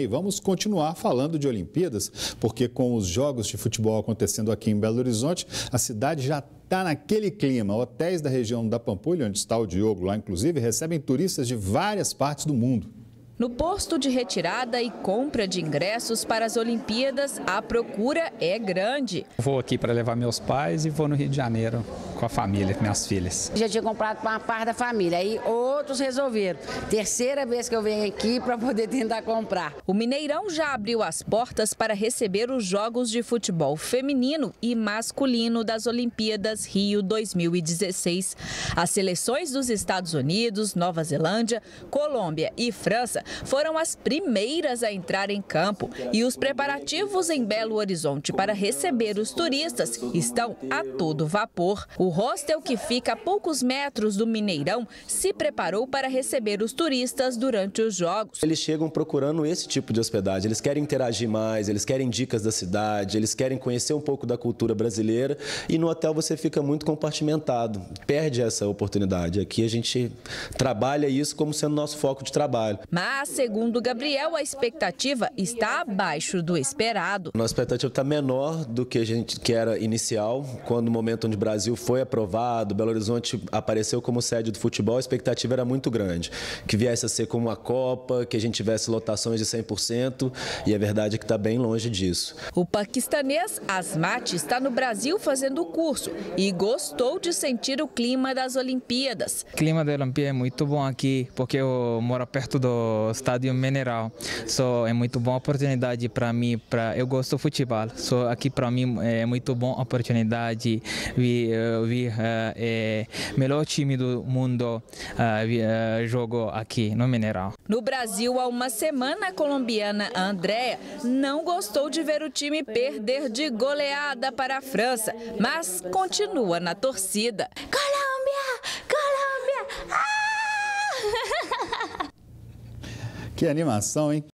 E vamos continuar falando de Olimpíadas, porque com os jogos de futebol acontecendo aqui em Belo Horizonte, a cidade já está naquele clima. Hotéis da região da Pampulha, onde está o Diogo lá, inclusive, recebem turistas de várias partes do mundo. No posto de retirada e compra de ingressos para as Olimpíadas, a procura é grande. Vou aqui para levar meus pais e vou no Rio de Janeiro com a família, com minhas filhas. Já tinha comprado para uma parte da família, aí outros resolveram. Terceira vez que eu venho aqui para poder tentar comprar. O Mineirão já abriu as portas para receber os Jogos de Futebol Feminino e Masculino das Olimpíadas Rio 2016. As seleções dos Estados Unidos, Nova Zelândia, Colômbia e França foram as primeiras a entrar em campo e os preparativos em Belo Horizonte para receber os turistas estão a todo vapor. O hostel, que fica a poucos metros do Mineirão, se preparou para receber os turistas durante os Jogos. Eles chegam procurando esse tipo de hospedagem, eles querem interagir mais, eles querem dicas da cidade, eles querem conhecer um pouco da cultura brasileira e no hotel você fica muito compartimentado, perde essa oportunidade. Aqui a gente trabalha isso como sendo nosso foco de trabalho. Mas, segundo Gabriel, a expectativa está abaixo do esperado. Nossa expectativa está menor do que a gente que era inicial, quando o momento onde o Brasil foi aprovado, Belo Horizonte apareceu como sede do futebol, a expectativa era muito grande, que viesse a ser como uma Copa, que a gente tivesse lotações de 100%, e a verdade é que está bem longe disso. O paquistanês Asmat está no Brasil fazendo o curso e gostou de sentir o clima das Olimpíadas. O clima da Olimpíada é muito bom aqui, porque eu moro perto do estádio Mineral. So, é muito boa oportunidade para mim, pra, eu gosto do futebol. So, aqui para mim é muito boa oportunidade vi uh, é, melhor time do mundo uh, uh, aqui no Mineral. No Brasil, há uma semana, a colombiana Andréa não gostou de ver o time perder de goleada para a França, mas continua na torcida. Colômbia! Colômbia! Ah! Que animação, hein?